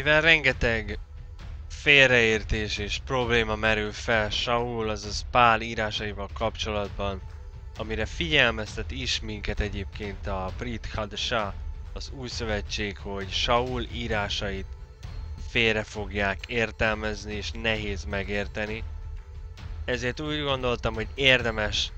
Mivel rengeteg félreértés és probléma merül fel Saul, azaz Pál írásaival kapcsolatban, amire figyelmeztet is minket egyébként a Brit Hadasha, az új szövetség, hogy Saul írásait félre fogják értelmezni és nehéz megérteni. Ezért úgy gondoltam, hogy érdemes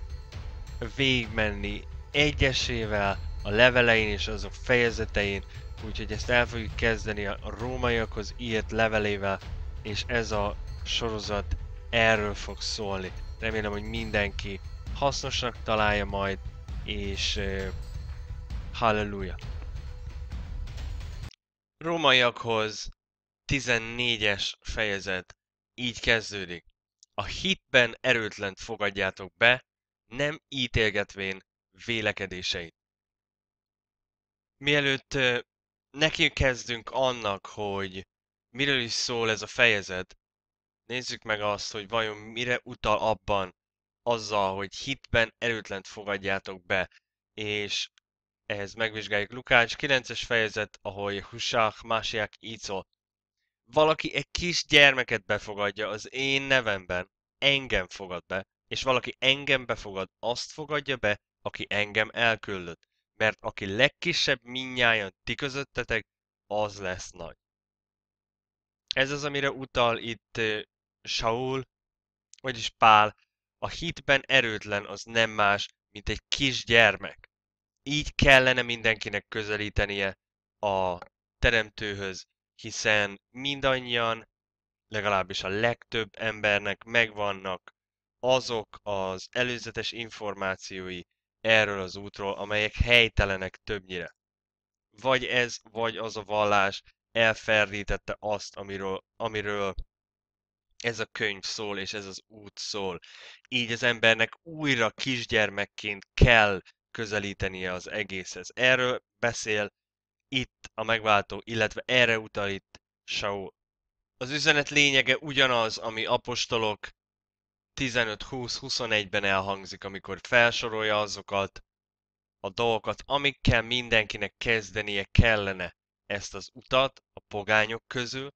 végigmenni egyesével a levelein és azok fejezetein, úgyhogy ezt el fogjuk kezdeni a rómaiakhoz írt levelével, és ez a sorozat erről fog szólni. Remélem, hogy mindenki hasznosnak találja majd, és uh, halleluja! Rómaiakhoz 14-es fejezet így kezdődik. A hitben erőtlent fogadjátok be, nem ítélgetvén vélekedéseit. Mielőtt neki kezdünk annak, hogy miről is szól ez a fejezet, nézzük meg azt, hogy vajon mire utal abban azzal, hogy hitben erőtlent fogadjátok be, és ehhez megvizsgáljuk Lukács 9-es fejezet, ahol Husák Másiák szól. Valaki egy kis gyermeket befogadja az én nevemben, engem fogad be, és valaki engem befogad, azt fogadja be, aki engem elküldött. Mert aki legkisebb minnyáján ti közöttetek, az lesz nagy. Ez az, amire utal itt Saul, vagyis Pál, a hitben erőtlen az nem más, mint egy kis gyermek. Így kellene mindenkinek közelítenie a teremtőhöz, hiszen mindannyian, legalábbis a legtöbb embernek megvannak azok az előzetes információi erről az útról, amelyek helytelenek többnyire. Vagy ez, vagy az a vallás elferdítette azt, amiről, amiről ez a könyv szól, és ez az út szól. Így az embernek újra kisgyermekként kell közelítenie az egészhez. Erről beszél itt a megváltó, illetve erre utal itt Saul. Az üzenet lényege ugyanaz, ami apostolok 15-20-21-ben elhangzik, amikor felsorolja azokat a dolgokat, amikkel mindenkinek kezdenie kellene ezt az utat a pogányok közül,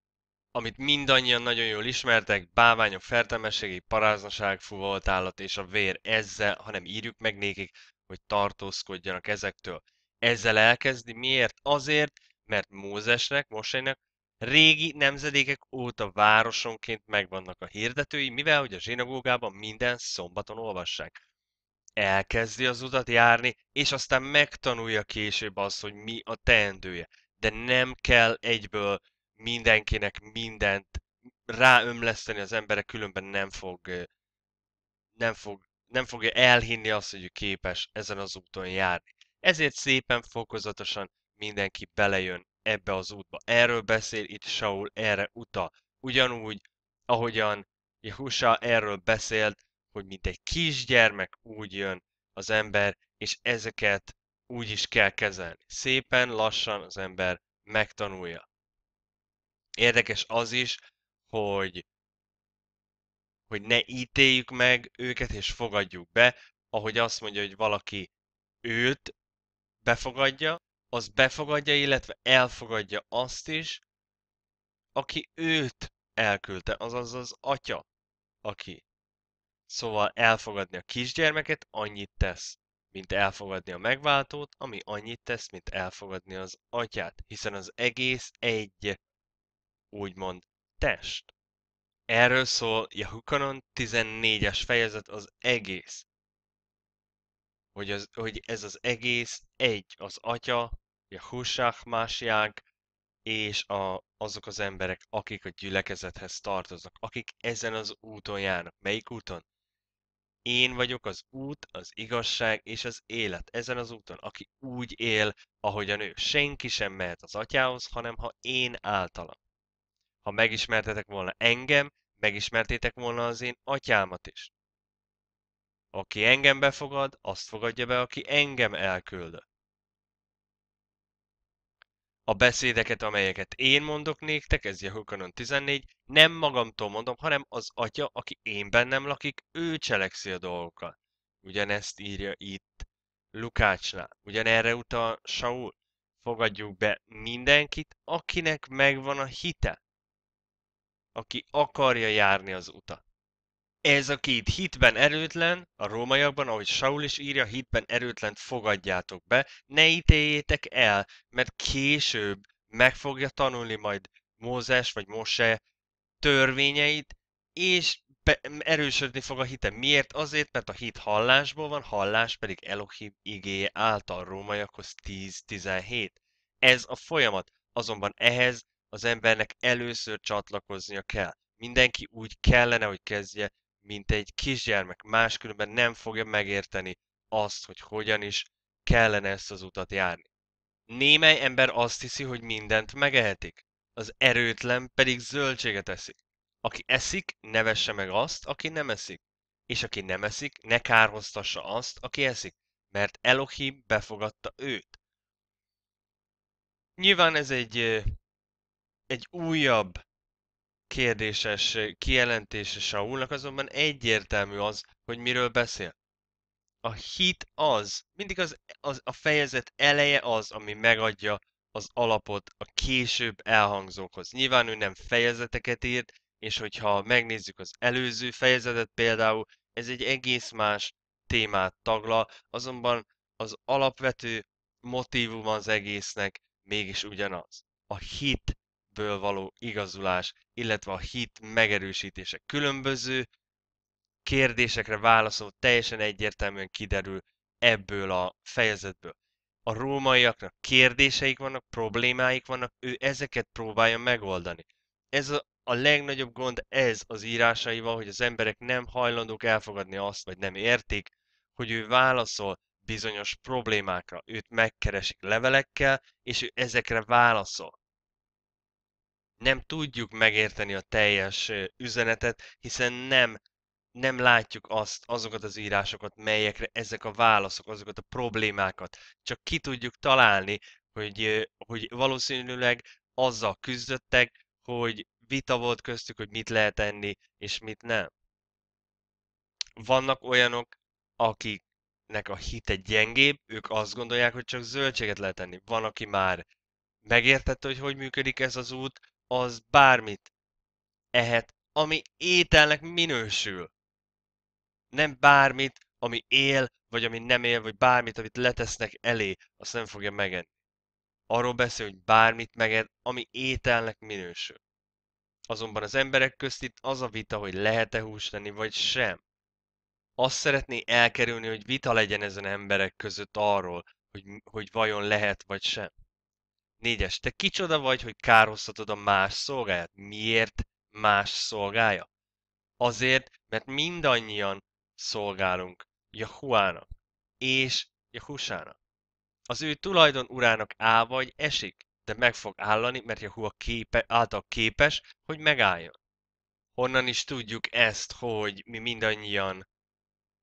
amit mindannyian nagyon jól ismertek, báványok fertelmességi, paráznaság, fuvolt állat és a vér ezzel, hanem írjuk meg nékik, hogy tartózkodjanak ezektől. Ezzel elkezdi, miért? Azért, mert Mózesnek, Moseinek régi nemzedékek óta városonként megvannak a hirdetői, mivel hogy a zsinagógában minden szombaton olvassák. Elkezdi az utat járni, és aztán megtanulja később azt, hogy mi a teendője. De nem kell egyből mindenkinek mindent ráömleszteni az emberek, különben nem fog, nem fog nem fogja elhinni azt, hogy ő képes ezen az úton járni. Ezért szépen fokozatosan mindenki belejön ebbe az útba. Erről beszél itt Saul, erre utal. Ugyanúgy, ahogyan Jehusa erről beszélt, hogy mint egy kisgyermek úgy jön az ember, és ezeket úgy is kell kezelni. Szépen, lassan az ember megtanulja. Érdekes az is, hogy hogy ne ítéljük meg őket és fogadjuk be, ahogy azt mondja, hogy valaki őt befogadja, az befogadja, illetve elfogadja azt is, aki őt elküldte, azaz az atya, aki. Szóval elfogadni a kisgyermeket annyit tesz, mint elfogadni a megváltót, ami annyit tesz, mint elfogadni az atyát, hiszen az egész egy, úgymond, test. Erről szól Jehukanon 14-es fejezet az egész. Hogy, az, hogy ez az egész egy, az atya, Jehushach Másiák, és a, azok az emberek, akik a gyülekezethez tartoznak, akik ezen az úton járnak. Melyik úton? Én vagyok az út, az igazság és az élet ezen az úton, aki úgy él, ahogyan ő. Senki sem mehet az atyához, hanem ha én általam. Ha megismertetek volna engem, megismertétek volna az én atyámat is. Aki engem befogad, azt fogadja be, aki engem elküldött. A beszédeket, amelyeket én mondok néktek, ez Jehukanon 14, nem magamtól mondom, hanem az atya, aki én bennem lakik, ő cselekszi a dolgokat. Ugyanezt írja itt Lukácsnál. Ugyanerre utal Saul. fogadjuk be mindenkit, akinek megvan a hite. Aki akarja járni az utat. Ez, aki itt hitben erőtlen, a rómaiakban, ahogy Saul is írja, hitben erőtlent fogadjátok be, ne ítéljétek el, mert később meg fogja tanulni majd Mózes vagy Mose törvényeit, és be, erősödni fog a hite. Miért? Azért, mert a hit hallásból van, hallás pedig Elohim igéje által rómaiakhoz 10-17. Ez a folyamat. Azonban ehhez az embernek először csatlakoznia kell. Mindenki úgy kellene, hogy kezdje, mint egy kisgyermek. Máskülönben nem fogja megérteni azt, hogy hogyan is kellene ezt az utat járni. Némely ember azt hiszi, hogy mindent megehetik, az erőtlen pedig zöldséget eszik. Aki eszik, nevesse meg azt, aki nem eszik. És aki nem eszik, ne kárhoztassa azt, aki eszik, mert Elohim befogadta őt. Nyilván ez egy, egy újabb kérdéses kijelentése Saulnak, azonban egyértelmű az, hogy miről beszél. A hit az, mindig az, az a fejezet eleje az, ami megadja az alapot a később elhangzókhoz. Nyilván ő nem fejezeteket írt, és hogyha megnézzük az előző fejezetet például, ez egy egész más témát taglal, azonban az alapvető motivum az egésznek mégis ugyanaz. A hitből való igazulás, illetve a hit megerősítése. Különböző kérdésekre válaszol teljesen egyértelműen kiderül ebből a fejezetből. A rómaiaknak kérdéseik vannak, problémáik vannak, ő ezeket próbálja megoldani. Ez a, a legnagyobb gond ez az írásaival, hogy az emberek nem hajlandók elfogadni azt, vagy nem értik, hogy ő válaszol bizonyos problémákra. Őt megkeresik levelekkel, és ő ezekre válaszol. Nem tudjuk megérteni a teljes üzenetet, hiszen nem nem látjuk azt, azokat az írásokat, melyekre ezek a válaszok, azokat a problémákat csak ki tudjuk találni, hogy, hogy valószínűleg azzal küzdöttek, hogy vita volt köztük, hogy mit lehet enni, és mit nem. Vannak olyanok, akiknek a hite gyengébb, ők azt gondolják, hogy csak zöldséget lehet enni. Van, aki már megértette, hogy hogy működik ez az út, az bármit ehet, ami ételnek minősül. Nem bármit, ami él, vagy ami nem él, vagy bármit, amit letesznek elé, azt nem fogja megenni. Arról beszél, hogy bármit meged, ami ételnek minősül. Azonban az emberek közt itt az a vita, hogy lehet-e húst tenni, vagy sem. Azt szeretné elkerülni, hogy vita legyen ezen emberek között arról, hogy, hogy vajon lehet, vagy sem. Négyes, te kicsoda vagy, hogy kárhoztatod a más szolgáját? Miért más szolgája? Azért, mert mindannyian szolgálunk Jahuának és Jahusának. Az ő tulajdon urának áll vagy esik, de meg fog állani, mert Jahua képe, által képes, hogy megálljon. Honnan is tudjuk ezt, hogy mi mindannyian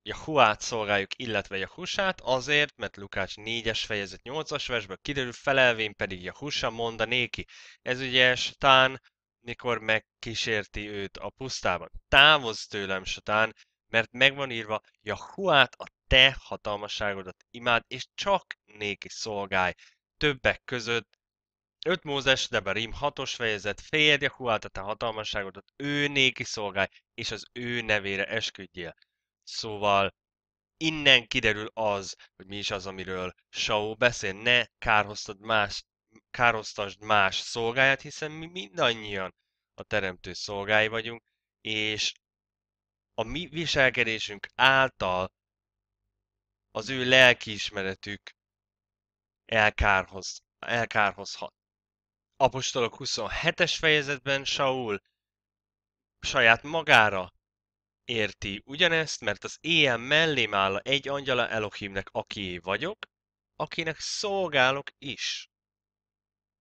Jahuát szolgáljuk, illetve Jahusát, azért, mert Lukács 4-es fejezet 8-as versből kiderül, felelvén pedig Jahusa mondanéki. Ez ugye Satán, mikor megkísérti őt a pusztában. Távozz tőlem, Satán, mert megvan írva, Jahuát a te hatalmasságodat imád, és csak néki szolgálj. Többek között 5 Mózes, Debarim 6-os fejezet, félj Jahuát a te hatalmasságodat, ő néki szolgálj, és az ő nevére esküdjél. Szóval innen kiderül az, hogy mi is az, amiről Saul beszél. Ne kárhoztad más, kárhoztasd más szolgáját, hiszen mi mindannyian a teremtő szolgái vagyunk, és a mi viselkedésünk által az ő lelkiismeretük elkárhoz, elkárhozhat. Apostolok 27-es fejezetben Saul saját magára érti ugyanezt, mert az éjjel mellém áll egy angyala Elohimnek, akié vagyok, akinek szolgálok is.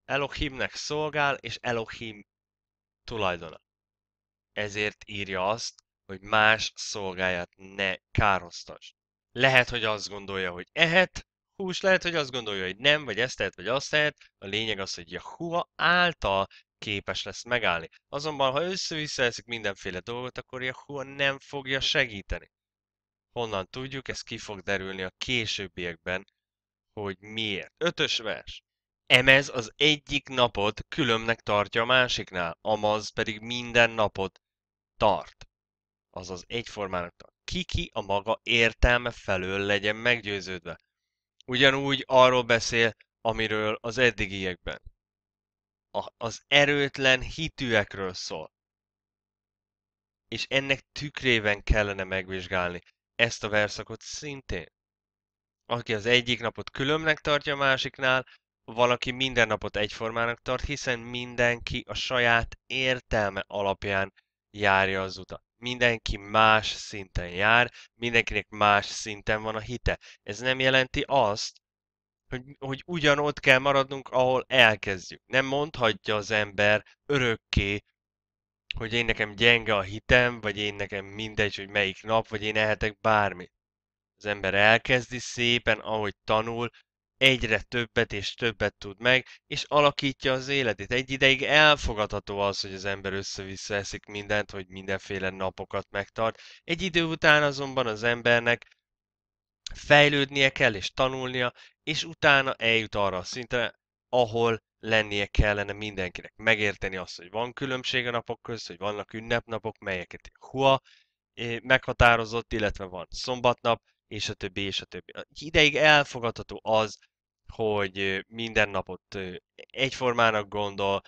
Elohimnek szolgál, és Elohim tulajdona. Ezért írja azt, hogy más szolgáját ne károztass. Lehet, hogy azt gondolja, hogy ehet, hús lehet, hogy azt gondolja, hogy nem, vagy ezt tehet, vagy azt tehet. A lényeg az, hogy Jahua által képes lesz megállni. Azonban, ha össze-vissza eszik mindenféle dolgot, akkor Jahua nem fogja segíteni. Honnan tudjuk, ez ki fog derülni a későbbiekben, hogy miért. Ötös vers. Emez az egyik napot különbnek tartja a másiknál, amaz pedig minden napot tart. Azaz egyformának tart. Kiki a maga értelme felől legyen meggyőződve. Ugyanúgy arról beszél, amiről az eddigiekben. A, az erőtlen hitűekről szól. És ennek tükrében kellene megvizsgálni ezt a verszakot szintén. Aki az egyik napot különbnek tartja a másiknál, valaki minden napot egyformának tart, hiszen mindenki a saját értelme alapján járja az utat. Mindenki más szinten jár, mindenkinek más szinten van a hite. Ez nem jelenti azt, hogy, hogy ugyanott kell maradnunk, ahol elkezdjük. Nem mondhatja az ember örökké, hogy én nekem gyenge a hitem, vagy én nekem mindegy, hogy melyik nap, vagy én ehetek bármit. Az ember elkezdi szépen, ahogy tanul, egyre többet és többet tud meg, és alakítja az életét. Egy ideig elfogadható az, hogy az ember össze-vissza eszik mindent, hogy mindenféle napokat megtart. Egy idő után azonban az embernek fejlődnie kell és tanulnia, és utána eljut arra a szintre, ahol lennie kellene mindenkinek. Megérteni azt, hogy van különbség a napok között, hogy vannak ünnepnapok, melyeket hua eh, meghatározott, illetve van szombatnap, és a többi, és a többi. Ideig elfogadható az, hogy minden napot egyformának gondol,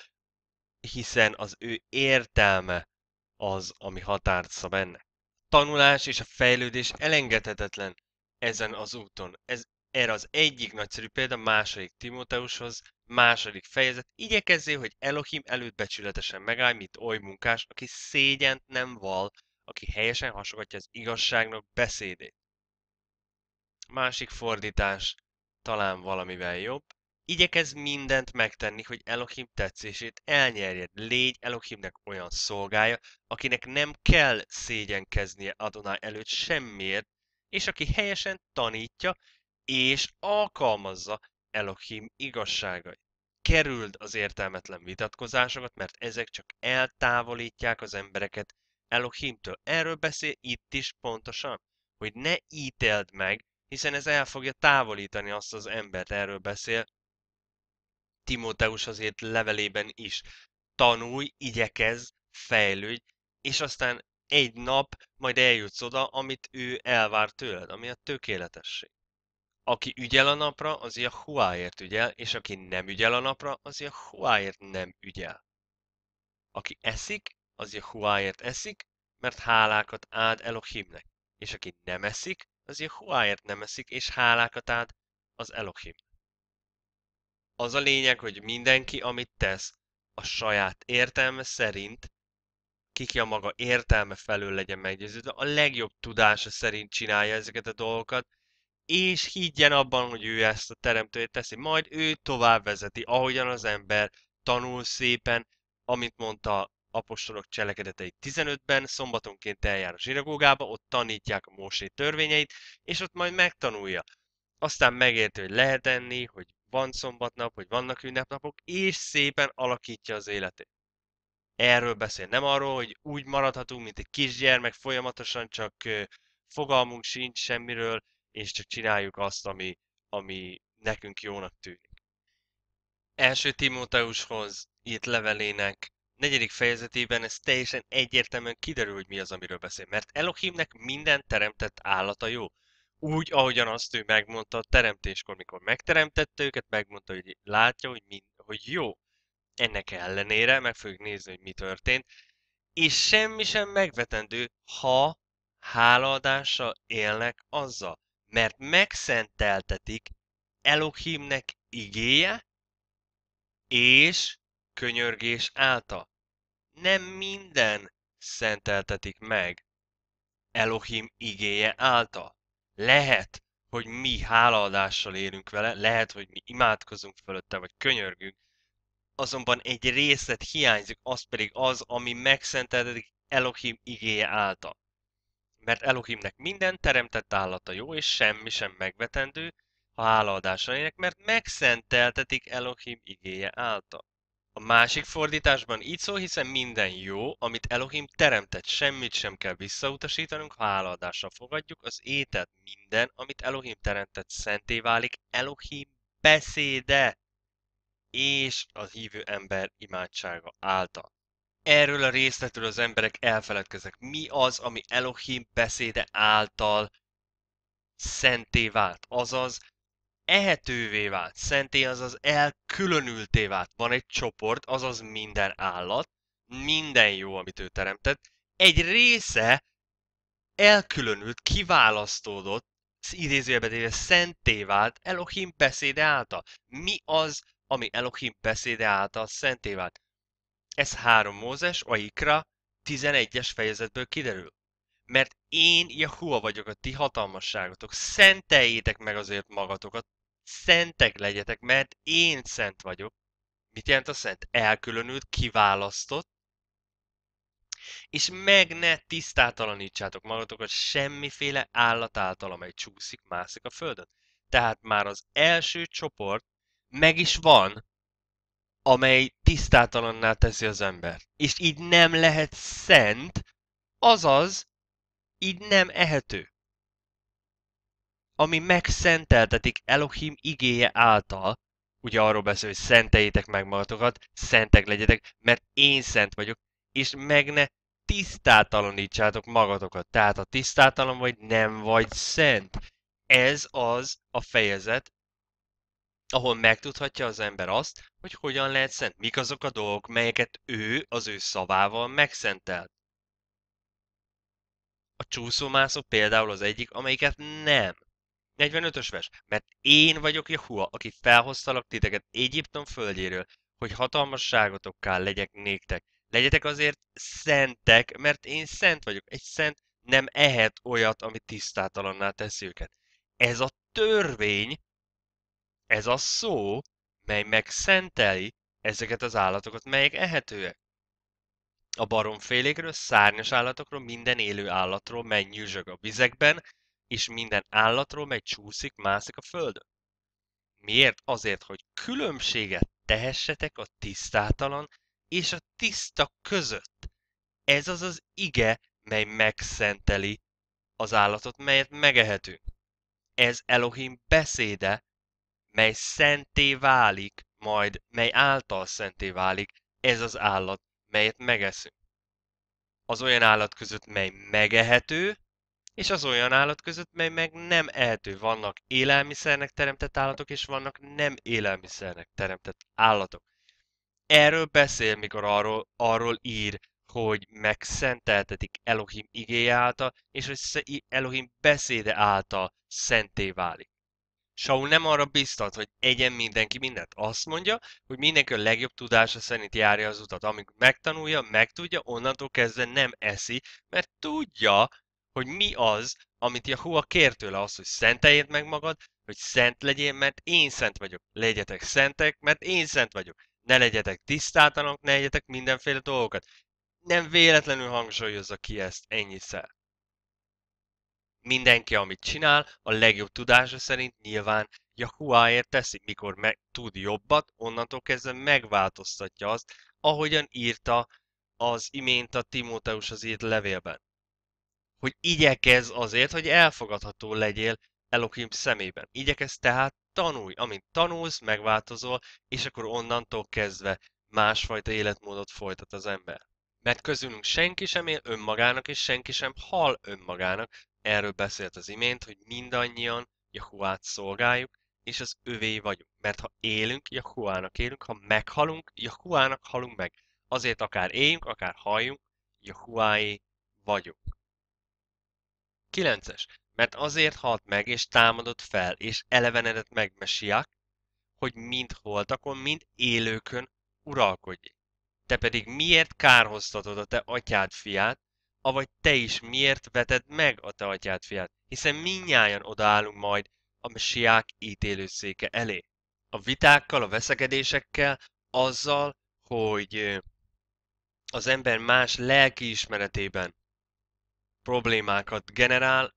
hiszen az ő értelme az, ami határt szab ennek. Tanulás és a fejlődés elengedhetetlen ezen az úton. Ez erre az egyik nagyszerű példa második Timóteushoz, második fejezet, igyekezzél, hogy Elohim előtt becsületesen megállj, mint oly munkás, aki szégyent nem val, aki helyesen hasogatja az igazságnak beszédét. Másik fordítás, talán valamivel jobb. Igyekez mindent megtenni, hogy Elohim tetszését elnyerjed. Légy Elohimnek olyan szolgája, akinek nem kell szégyenkeznie Adonai előtt semmiért, és aki helyesen tanítja és alkalmazza Elohim igazságait. Kerüld az értelmetlen vitatkozásokat, mert ezek csak eltávolítják az embereket Elohimtől. Erről beszél itt is pontosan, hogy ne íteld meg, hiszen ez el fogja távolítani azt az embert, erről beszél Timóteus azért levelében is. Tanulj, igyekez, fejlődj, és aztán egy nap majd eljutsz oda, amit ő elvár tőled, ami a tökéletesség. Aki ügyel a napra, az a huáért ügyel, és aki nem ügyel a napra, az a huáért nem ügyel. Aki eszik, az a huáért eszik, mert hálákat áld Elohimnek. És aki nem eszik, az Jehoáért nem eszik, és hálákat ad az Elohim. Az a lényeg, hogy mindenki, amit tesz, a saját értelme szerint, kiki a maga értelme felől legyen meggyőződve, a legjobb tudása szerint csinálja ezeket a dolgokat, és higgyen abban, hogy ő ezt a teremtőjét teszi. Majd ő tovább vezeti, ahogyan az ember tanul szépen, amit mondta apostolok cselekedetei 15-ben, szombatonként eljár a zsinagógába, ott tanítják a Mósé törvényeit, és ott majd megtanulja. Aztán megérti, hogy lehet enni, hogy van szombatnap, hogy vannak ünnepnapok, és szépen alakítja az életét. Erről beszél, nem arról, hogy úgy maradhatunk, mint egy kisgyermek, folyamatosan csak fogalmunk sincs semmiről, és csak csináljuk azt, ami, ami nekünk jónak tűnik. Első Timóteushoz írt levelének negyedik fejezetében ez teljesen egyértelműen kiderül, hogy mi az, amiről beszél. Mert Elohimnek minden teremtett állata jó. Úgy, ahogyan azt ő megmondta a teremtéskor, mikor megteremtette őket, megmondta, hogy látja, hogy, mind, hogy jó. Ennek ellenére meg fogjuk nézni, hogy mi történt. És semmi sem megvetendő, ha hálaadással élnek azzal. Mert megszenteltetik Elohimnek igéje, és könyörgés által. Nem minden szenteltetik meg Elohim igéje által. Lehet, hogy mi hálaadással élünk vele, lehet, hogy mi imádkozunk fölötte, vagy könyörgünk, azonban egy részlet hiányzik, az pedig az, ami megszenteltetik Elohim igéje által. Mert Elohimnek minden teremtett állata jó, és semmi sem megvetendő, ha hálaadással élnek, mert megszenteltetik Elohim igéje által. A másik fordításban így szól, hiszen minden jó, amit Elohim teremtett, semmit sem kell visszautasítanunk, ha hálaadással fogadjuk, az ételt minden, amit Elohim teremtett, szenté válik, Elohim beszéde. és a hívő ember imádsága által. Erről a részletről az emberek elfeledkeznek. Mi az, ami Elohim beszéde által szenté vált? Azaz, ehetővé vált. Szenté azaz elkülönülté vált. Van egy csoport, azaz minden állat, minden jó, amit ő teremtett. Egy része elkülönült, kiválasztódott, idézőjelben éve szenté vált Elohim beszéde által. Mi az, ami Elohim beszéde által szenté vált? Ez 3 Mózes, a Ikra 11-es fejezetből kiderül. Mert én Jahua vagyok a ti hatalmasságotok. Szenteljétek meg azért magatokat. Szentek legyetek, mert én szent vagyok. Mit jelent a szent? Elkülönült, kiválasztott, és meg ne tisztátalanítsátok magatokat semmiféle állat által, amely csúszik, mászik a földön. Tehát már az első csoport meg is van, amely tisztátalanná teszi az ember. És így nem lehet szent, azaz, így nem ehető. Ami megszenteltetik Elohim igéje által, ugye arról beszél, hogy szenteljétek meg magatokat, szentek legyetek, mert én szent vagyok, és meg ne tisztátalanítsátok magatokat. Tehát a tisztátalan vagy nem vagy szent. Ez az a fejezet, ahol megtudhatja az ember azt, hogy hogyan lehet szent, mik azok a dolgok, melyeket ő az ő szavával megszentelt. A csúszómászó például az egyik, amelyiket nem. 45-ös vers. Mert én vagyok Jehua, aki felhoztalak titeket Egyiptom földjéről, hogy hatalmasságotokká legyek néktek. Legyetek azért szentek, mert én szent vagyok. Egy szent nem ehet olyat, ami tisztátalanná teszi őket. Ez a törvény, ez a szó, mely megszenteli ezeket az állatokat, melyek ehetőek. A baromfélékről, szárnyas állatokról, minden élő állatról, mely nyűzsög a vizekben, és minden állatról, mely csúszik, mászik a földön. Miért? Azért, hogy különbséget tehessetek a tisztátalan és a tiszta között. Ez az az ige, mely megszenteli az állatot, melyet megehetünk. Ez Elohim beszéde, mely szenté válik, majd mely által szenté válik, ez az állat, melyet megeszünk. Az olyan állat között, mely megehető, és az olyan állat között, mely meg nem ehető. Vannak élelmiszernek teremtett állatok, és vannak nem élelmiszernek teremtett állatok. Erről beszél, mikor arról, arról ír, hogy megszenteltetik Elohim igéje által, és hogy Elohim beszéde által szenté válik. Saul nem arra biztat, hogy egyen mindenki mindent. Azt mondja, hogy mindenki a legjobb tudása szerint járja az utat. Amikor megtanulja, megtudja, onnantól kezdve nem eszi, mert tudja, hogy mi az, amit Jahua kér tőle, az, hogy szenteljed meg magad, hogy szent legyél, mert én szent vagyok. Legyetek szentek, mert én szent vagyok. Ne legyetek tisztátalanok, ne legyetek mindenféle dolgokat. Nem véletlenül hangsúlyozza ki ezt ennyiszer. Mindenki, amit csinál, a legjobb tudása szerint nyilván Jahuáért teszi. Mikor meg tud jobbat, onnantól kezdve megváltoztatja azt, ahogyan írta az imént a Timóteus az írt levélben. Hogy igyekez azért, hogy elfogadható legyél Elohim szemében. Igyekez tehát tanulj, amint tanulsz, megváltozol, és akkor onnantól kezdve másfajta életmódot folytat az ember. Mert közülünk senki sem él önmagának, és senki sem hal önmagának, Erről beszélt az imént, hogy mindannyian Jahuát szolgáljuk, és az övé vagyunk. Mert ha élünk, Jahuának élünk, ha meghalunk, Jahuának halunk meg. Azért akár éljünk, akár halljunk, Jahuáé vagyunk. 9-es. Mert azért halt meg, és támadott fel, és elevenedett meg Mesiak, hogy mind holtakon, mind élőkön uralkodj. Te pedig miért kárhoztatod a te atyád fiát, avagy te is miért veted meg a te atyád fiát, hiszen minnyáján odaállunk majd a mesiák ítélőszéke elé. A vitákkal, a veszekedésekkel, azzal, hogy az ember más lelkiismeretében problémákat generál,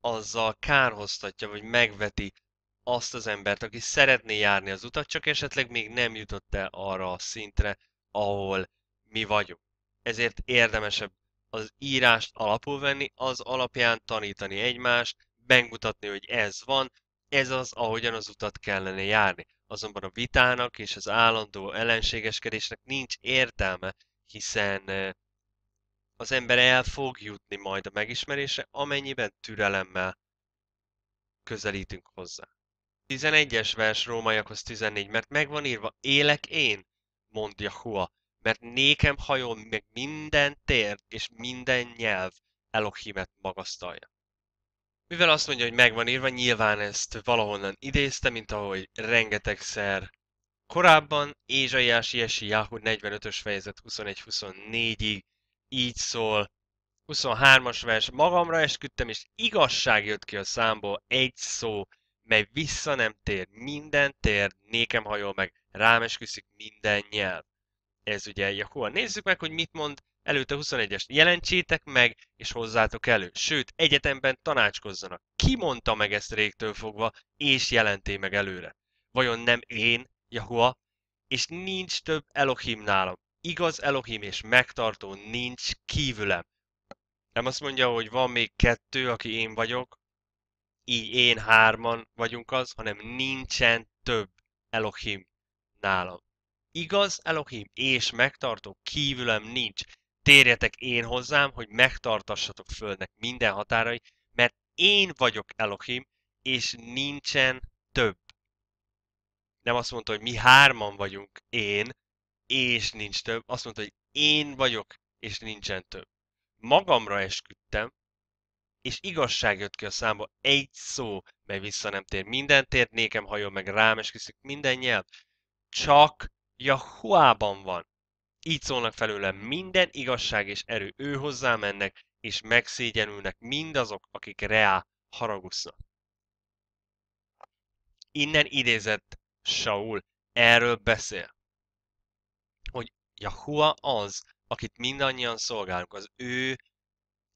azzal kárhoztatja, vagy megveti azt az embert, aki szeretné járni az utat, csak esetleg még nem jutott el arra a szintre, ahol mi vagyunk. Ezért érdemesebb az írást alapul venni, az alapján tanítani egymást, megmutatni, hogy ez van, Ez az, ahogyan az utat kellene járni. Azonban a vitának és az állandó ellenségeskedésnek nincs értelme, hiszen az ember el fog jutni majd a megismerése, amennyiben türelemmel közelítünk hozzá. 11-es vers Rómaiakhoz 14, mert megvan írva, élek én, mondja Hua, mert nékem hajol meg minden tér és minden nyelv Elohimet magasztalja. Mivel azt mondja, hogy megvan írva, nyilván ezt valahonnan idézte, mint ahogy rengetegszer korábban, Ézsaiás Jesi Yahoo 45-ös fejezet 21-24-ig így szól, 23-as vers, magamra esküdtem, és igazság jött ki a számból, egy szó, mely vissza nem tér, minden tér, nékem hajol meg, rám esküszik minden nyelv. Ez ugye Jahua. Nézzük meg, hogy mit mond előtte 21-es. Jelentsétek meg, és hozzátok elő. Sőt, egyetemben tanácskozzanak. Ki mondta meg ezt régtől fogva, és jelenté meg előre? Vajon nem én, Jahua, és nincs több Elohim nálam. Igaz Elohim és megtartó nincs kívülem. Nem azt mondja, hogy van még kettő, aki én vagyok, így én hárman vagyunk az, hanem nincsen több Elohim nálam. Igaz Elohim és megtartó kívülem nincs. Térjetek én hozzám, hogy megtartassatok földnek minden határai, mert én vagyok Elohim, és nincsen több. Nem azt mondta, hogy mi hárman vagyunk én, és nincs több. Azt mondta, hogy én vagyok, és nincsen több. Magamra esküdtem, és igazság jött ki a számba, egy szó, mely vissza nem tér. Minden tért nékem hajol meg rám, és kiszik minden nyelv. Csak Jahuában van. Így szólnak felőlem minden igazság és erő. Ő hozzá mennek, és megszégyenülnek mindazok, akik reá haragusznak. Innen idézett Saul, erről beszél, hogy Jahua az, akit mindannyian szolgálunk, az ő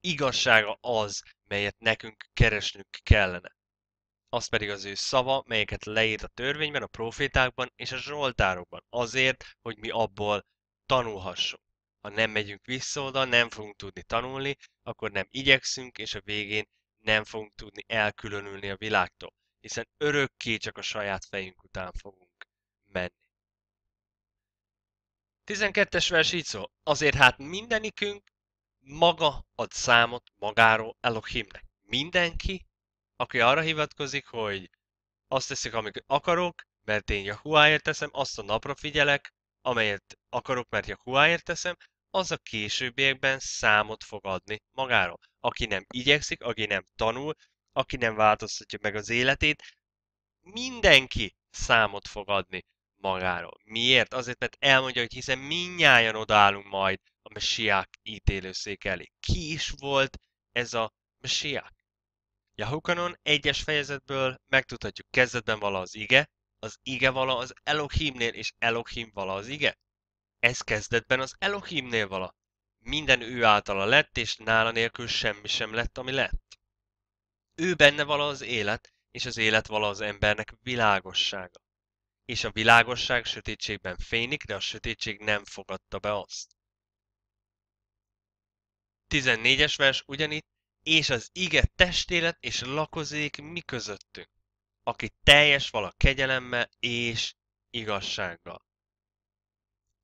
igazsága az, melyet nekünk keresnünk kellene. Az pedig az ő szava, melyeket leírt a törvényben, a profétákban és a zsoltárokban, azért, hogy mi abból tanulhassunk. Ha nem megyünk vissza oda, nem fogunk tudni tanulni, akkor nem igyekszünk, és a végén nem fogunk tudni elkülönülni a világtól, hiszen örökké csak a saját fejünk után fogunk menni. 12-es vers így szól, azért hát mindenikünk maga ad számot magáról Elohimnek. Mindenki, aki arra hivatkozik, hogy azt teszik, amit akarok, mert én Yahuáért teszem, azt a napra figyelek, amelyet akarok, mert Yahuáért teszem, az a későbbiekben számot fog adni magáról. Aki nem igyekszik, aki nem tanul, aki nem változtatja meg az életét, mindenki számot fog adni magáról. Miért? Azért, mert elmondja, hogy hiszen minnyáján odaállunk majd a messiák ítélőszék elé. Ki is volt ez a messiák? Jahukanon egyes fejezetből megtudhatjuk, kezdetben vala az ige, az ige vala az Elohimnél, és Elohim vala az ige. Ez kezdetben az Elohimnél vala. Minden ő általa lett, és nála nélkül semmi sem lett, ami lett. Ő benne vala az élet, és az élet vala az embernek világossága. És a világosság sötétségben fénik, de a sötétség nem fogadta be azt. 14-es vers ugyanitt, és az ige testélet és lakozék mi közöttünk, aki teljes vala kegyelemmel és igazsággal.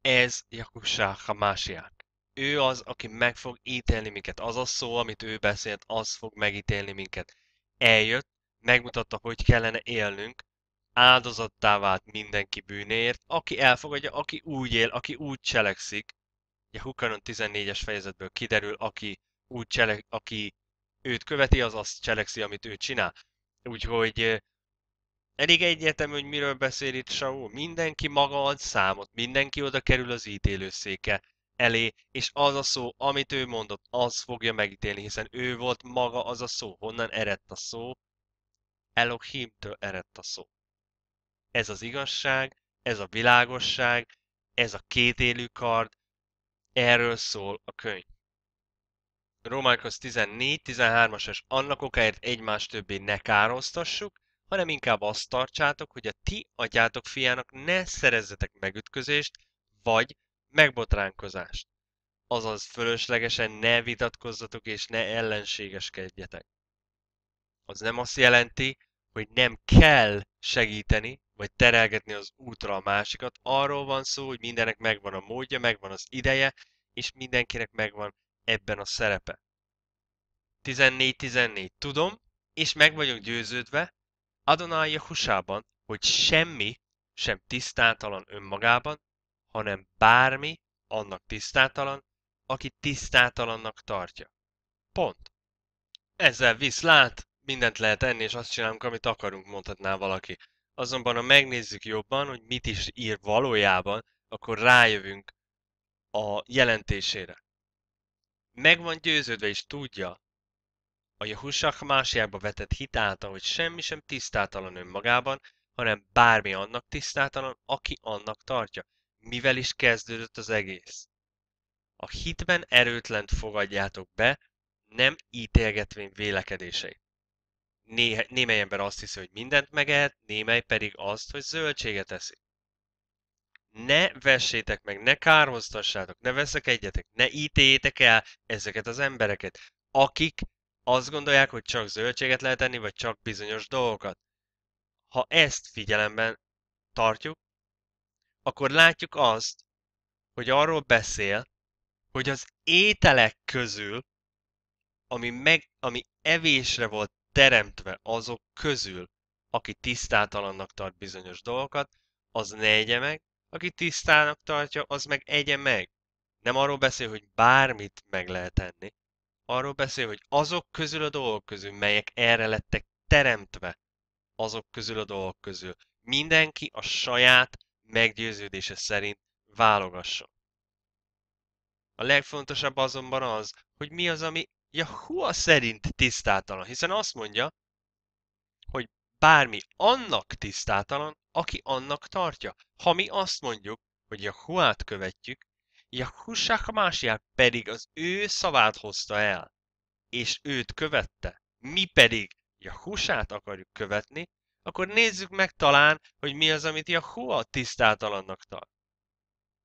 Ez Jakussá Hamásiák. Ő az, aki meg fog ítélni minket. Az a szó, amit ő beszélt, az fog megítélni minket. Eljött, megmutatta, hogy kellene élnünk, áldozattá vált mindenki bűnéért, aki elfogadja, aki úgy él, aki úgy cselekszik, ugye Hukanon 14-es fejezetből kiderül, aki úgy cselek, aki őt követi, az azt cselekszi, amit ő csinál. Úgyhogy elég egyértelmű, hogy miről beszél itt Saul. Mindenki maga ad számot, mindenki oda kerül az ítélőszéke elé, és az a szó, amit ő mondott, az fogja megítélni, hiszen ő volt maga az a szó. Honnan eredt a szó? Elohimtől eredt a szó. Ez az igazság, ez a világosság, ez a kétélű kard, Erről szól a könyv. Rómákhoz 14-13-as, és annak okáért egymást többé ne károztassuk, hanem inkább azt tartsátok, hogy a ti atyátok fiának ne szerezzetek megütközést, vagy megbotránkozást. Azaz fölöslegesen ne vitatkozzatok és ne ellenségeskedjetek. Az nem azt jelenti, hogy nem kell segíteni, vagy terelgetni az útra a másikat. Arról van szó, hogy mindenek megvan a módja, megvan az ideje, és mindenkinek megvan ebben a szerepe. 14-14. Tudom, és meg vagyok győződve, Adonai Jehusában, hogy semmi sem tisztátalan önmagában, hanem bármi annak tisztátalan, aki tisztátalannak tartja. Pont. Ezzel viszlát, mindent lehet enni, és azt csinálunk, amit akarunk, mondhatná valaki. Azonban, ha megnézzük jobban, hogy mit is ír valójában, akkor rájövünk a jelentésére. Meg van győződve és tudja, a Jehusak másjába vetett hit által, hogy semmi sem tisztátalan önmagában, hanem bármi annak tisztátalan, aki annak tartja. Mivel is kezdődött az egész? A hitben erőtlent fogadjátok be, nem ítélgetvén vélekedéseit. Né- némely ember azt hiszi, hogy mindent megehet, némely pedig azt, hogy zöldséget eszik. Ne vessétek meg, ne kárhoztassátok, ne veszek egyetek, ne ítéljétek el ezeket az embereket, akik azt gondolják, hogy csak zöldséget lehet enni, vagy csak bizonyos dolgokat. Ha ezt figyelemben tartjuk, akkor látjuk azt, hogy arról beszél, hogy az ételek közül, ami, meg, ami evésre volt teremtve azok közül, aki tisztátalannak tart bizonyos dolgokat, az ne egye meg, aki tisztának tartja, az meg egye meg. Nem arról beszél, hogy bármit meg lehet enni, arról beszél, hogy azok közül a dolgok közül, melyek erre lettek teremtve, azok közül a dolgok közül mindenki a saját meggyőződése szerint válogasson. A legfontosabb azonban az, hogy mi az, ami Jahua szerint tisztátalan, hiszen azt mondja, hogy bármi annak tisztátalan, aki annak tartja. Ha mi azt mondjuk, hogy Jahuát követjük, Jahussák másiát pedig az ő szavát hozta el, és őt követte, mi pedig Jahusát akarjuk követni, akkor nézzük meg talán, hogy mi az, amit Jahua tisztátalannak tart.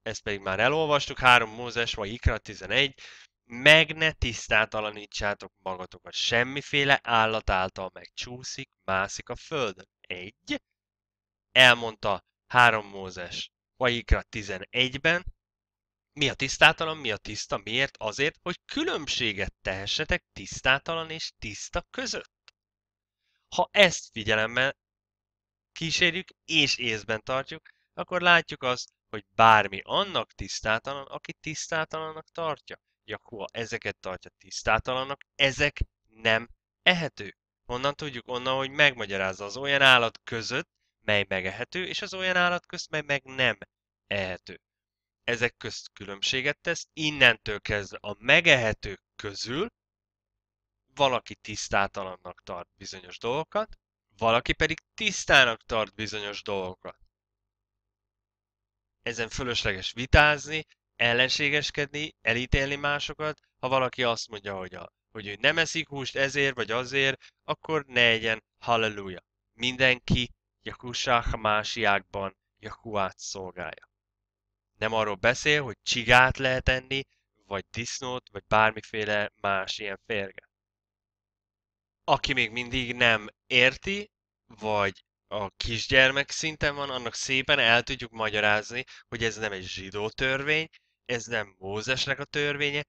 Ezt pedig már elolvastuk, 3 Mózes vagy Ikra 11, meg ne tisztátalanítsátok magatokat, semmiféle állat által megcsúszik, mászik a földön. Egy. Elmondta 3 Mózes Vajikra 11-ben, mi a tisztátalan, mi a tiszta, miért? Azért, hogy különbséget tehessetek tisztátalan és tiszta között. Ha ezt figyelemmel kísérjük és észben tartjuk, akkor látjuk azt, hogy bármi annak tisztátalan, aki tisztátalannak tartja. Jakua ezeket tartja tisztátalannak, ezek nem ehetők. Honnan tudjuk? Onnan, hogy megmagyarázza az olyan állat között, mely megehető, és az olyan állat közt, mely meg nem ehető. Ezek közt különbséget tesz, innentől kezdve a megehetők közül valaki tisztátalannak tart bizonyos dolgokat, valaki pedig tisztának tart bizonyos dolgokat. Ezen fölösleges vitázni, ellenségeskedni, elítélni másokat, ha valaki azt mondja, hogy, a, hogy ő nem eszik húst ezért vagy azért, akkor ne egyen halleluja. Mindenki Jakusák másiákban Jakuát szolgálja. Nem arról beszél, hogy csigát lehet enni, vagy disznót, vagy bármiféle más ilyen férge. Aki még mindig nem érti, vagy a kisgyermek szinten van, annak szépen el tudjuk magyarázni, hogy ez nem egy zsidó törvény, ez nem Mózesnek a törvénye,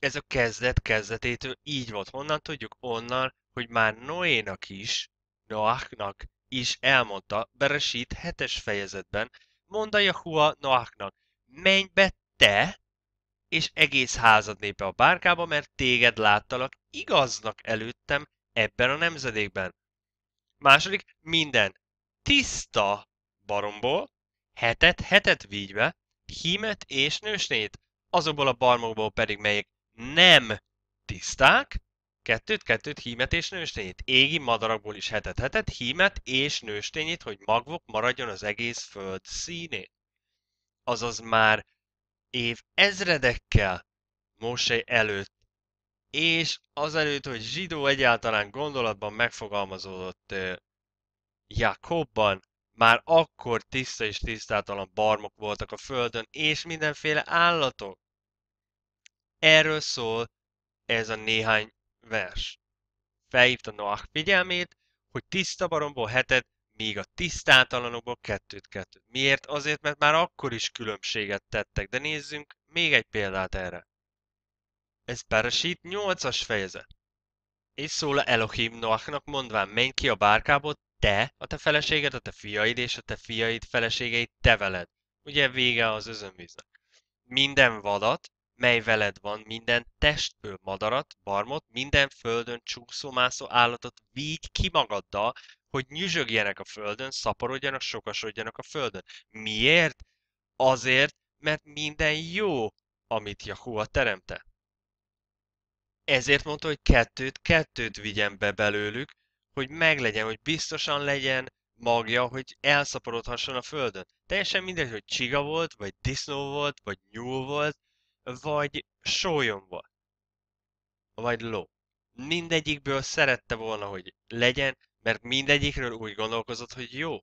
ez a kezdet kezdetétől így volt. Honnan tudjuk? Onnan, hogy már Noénak is, Noachnak is elmondta, Beresít hetes fejezetben, mondta Jahua Noachnak, menj be te, és egész házad népe a bárkába, mert téged láttalak igaznak előttem ebben a nemzedékben. Második, minden tiszta baromból, hetet hetet vígyve, hímet és nősnét, azokból a barmokból pedig melyek nem tiszták, kettőt, kettőt, hímet és nőstényét. Égi madarakból is hetet, hetet, hímet és nőstényét, hogy magvok maradjon az egész föld színén. Azaz már év ezredekkel Mosé előtt, és azelőtt, hogy zsidó egyáltalán gondolatban megfogalmazódott Jakobban, már akkor tiszta és tisztátalan barmok voltak a földön, és mindenféle állatok. Erről szól ez a néhány vers. Felhívta Noach figyelmét, hogy tiszta baromból heted, míg a tisztátalanokból kettőt kettőt. Miért? Azért, mert már akkor is különbséget tettek, de nézzünk még egy példát erre. Ez Bereshit 8-as fejezet. És szól a Elohim Noachnak mondván, menj ki a bárkából, te, a te feleséged, a te fiaid és a te fiaid feleségeit te veled. Ugye vége az özönvíznek. Minden vadat, mely veled van, minden testből madarat, barmot, minden földön csúszómászó állatot vigy ki magaddal, hogy nyüzsögjenek a földön, szaporodjanak, sokasodjanak a földön. Miért? Azért, mert minden jó, amit Jahua teremtett. Ezért mondta, hogy kettőt, kettőt vigyen be belőlük, hogy meglegyen, hogy biztosan legyen magja, hogy elszaporodhasson a földön. Teljesen mindegy, hogy csiga volt, vagy disznó volt, vagy nyúl volt, vagy sólyom volt. Vagy ló. Mindegyikből szerette volna, hogy legyen, mert mindegyikről úgy gondolkozott, hogy jó.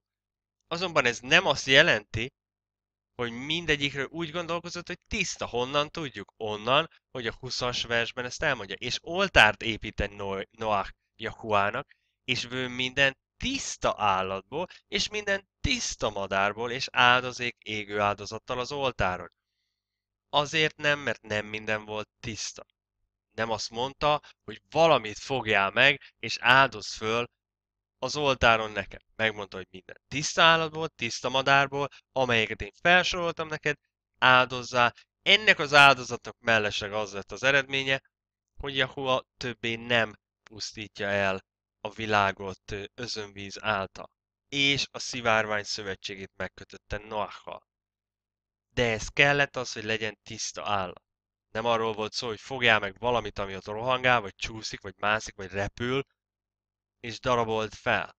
Azonban ez nem azt jelenti, hogy mindegyikről úgy gondolkozott, hogy tiszta. Honnan tudjuk? Onnan, hogy a 20-as versben ezt elmondja. És oltárt építeni Noach Jahuának, és ő minden tiszta állatból, és minden tiszta madárból, és áldozék égő áldozattal az oltáron. Azért nem, mert nem minden volt tiszta. Nem azt mondta, hogy valamit fogjál meg, és áldoz föl az oltáron nekem. Megmondta, hogy minden tiszta állatból, tiszta madárból, amelyeket én felsoroltam neked, áldozzá. Ennek az áldozatnak mellesleg az lett az eredménye, hogy Jahua többé nem pusztítja el a világot özönvíz által. És a szivárvány szövetségét megkötötte Noachal. De ez kellett az, hogy legyen tiszta állat. Nem arról volt szó, hogy fogjál meg valamit, ami ott rohangál, vagy csúszik, vagy mászik, vagy repül, és darabolt fel.